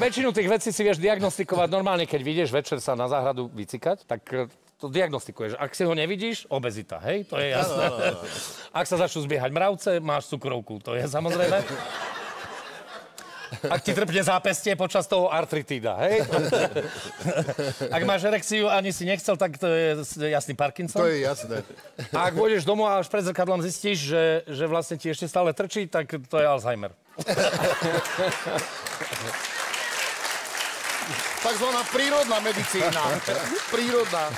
Väčšinu tých vecí si vieš diagnostikovať normálne, keď vidieš večer sa na záhradu vycikať, tak e, to diagnostikuješ. Ak si ho nevidíš, obezita, hej, to je jasné. Ak sa začnú zbiehať mravce, máš cukrovku, to je samozrejme. Ak ti trpne zápestie počas toho artritída, hej? Ak máš erekciu ani si nechcel, tak to je jasný Parkinson. To je jasné. A ak pôjdeš domov a až pred zrkadlom zistíš, že, že vlastne ti ešte stále trčí, tak to je Alzheimer. Takzvaná prírodná medicína. Prírodná.